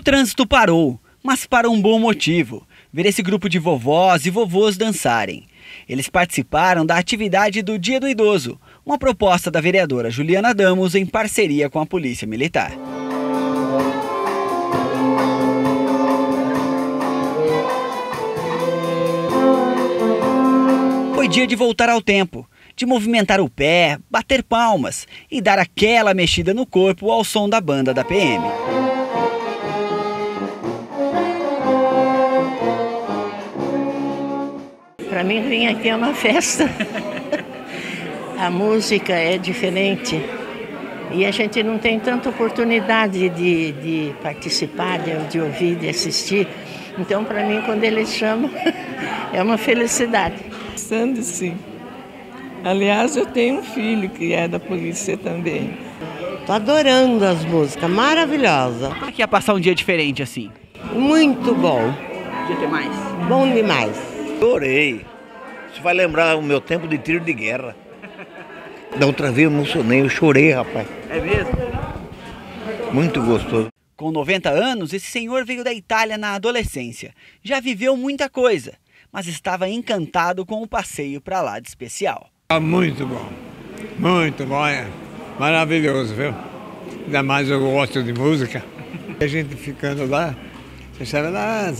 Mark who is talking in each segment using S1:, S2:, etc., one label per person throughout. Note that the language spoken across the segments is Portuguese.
S1: trânsito parou, mas para um bom motivo: ver esse grupo de vovós e vovôs dançarem. Eles participaram da atividade do Dia do Idoso, uma proposta da vereadora Juliana Damos em parceria com a Polícia Militar. Foi dia de voltar ao tempo, de movimentar o pé, bater palmas e dar aquela mexida no corpo ao som da banda da PM.
S2: Para mim, vir aqui é uma festa. a música é diferente e a gente não tem tanta oportunidade de, de participar, de, de ouvir, de assistir. Então, para mim, quando eles chamam, é uma felicidade.
S3: Pensando sim. Aliás, eu tenho um filho que é da polícia também.
S4: Tô adorando as músicas, maravilhosa.
S1: Como é que ia passar um dia diferente assim?
S4: Muito bom.
S1: Podia ter mais?
S4: Bom demais.
S5: Adorei. Isso vai lembrar o meu tempo de tiro de guerra. Da outra vez eu emocionei, eu chorei, rapaz.
S1: É mesmo?
S5: Muito gostoso.
S1: Com 90 anos, esse senhor veio da Itália na adolescência. Já viveu muita coisa, mas estava encantado com o passeio para lá de especial.
S6: Ah, muito bom, muito bom, é maravilhoso, viu? Ainda mais eu gosto de música. A gente ficando lá, você sabe lá,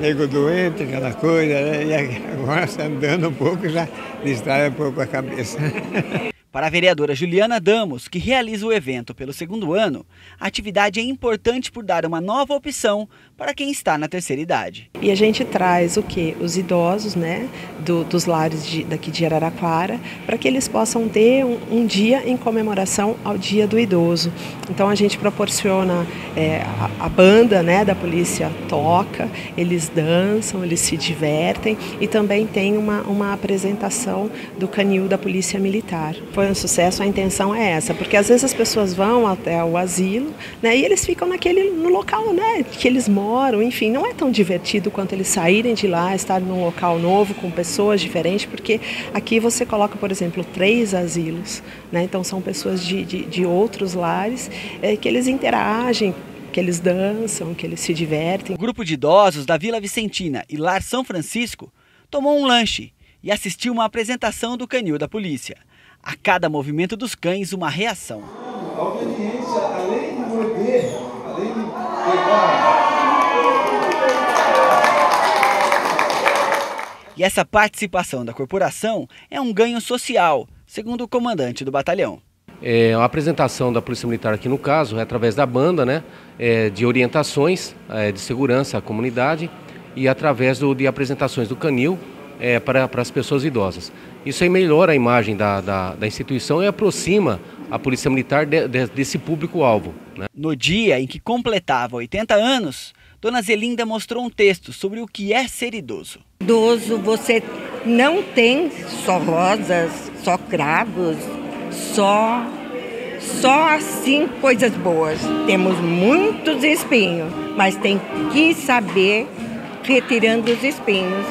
S6: nego doente, aquela coisa, né? e agora andando um pouco já distrai um pouco a cabeça.
S1: Para a vereadora Juliana Damos, que realiza o evento pelo segundo ano, a atividade é importante por dar uma nova opção para quem está na terceira idade.
S7: E a gente traz o que? Os idosos né, do, dos lares de, daqui de Araraquara, para que eles possam ter um, um, dia em comemoração ao Dia do Idoso. Então a gente proporciona é, a, a, banda né, da polícia toca, eles dançam, eles se divertem e também tem uma, uma apresentação do canil da Polícia Militar. Foi foi um sucesso, a intenção é essa, porque às vezes as pessoas vão até o asilo, né, e eles ficam naquele no local, né, que eles moram, enfim, não é tão divertido quanto eles saírem de lá, estar num local novo com pessoas diferentes, porque aqui você coloca, por exemplo, três asilos, né, então são pessoas de, de, de outros lares é, que eles interagem que eles dançam, que eles se divertem.
S1: O grupo de idosos da Vila Vicentina e Lar São Francisco tomou um lanche e assistiu uma apresentação do canil da polícia. A cada movimento dos cães, uma reação.
S8: A obediência, além de morder, além de pegar.
S1: E essa participação da corporação é um ganho social, segundo o comandante do batalhão.
S9: É, a apresentação da Polícia Militar aqui no caso é através da banda, né, é, de orientações é, de segurança à comunidade e através do, de apresentações do canil é, para, para as pessoas idosas. Isso aí melhora a imagem da, da, da instituição e aproxima a Polícia Militar de, de, desse público-alvo. Né?
S1: No dia em que completava 80 anos, Dona Zelinda mostrou um texto sobre o que é ser idoso.
S2: Idoso, você não tem só rosas, só cravos, só só assim coisas boas. Temos muitos espinhos, mas tem que saber retirando os espinhos.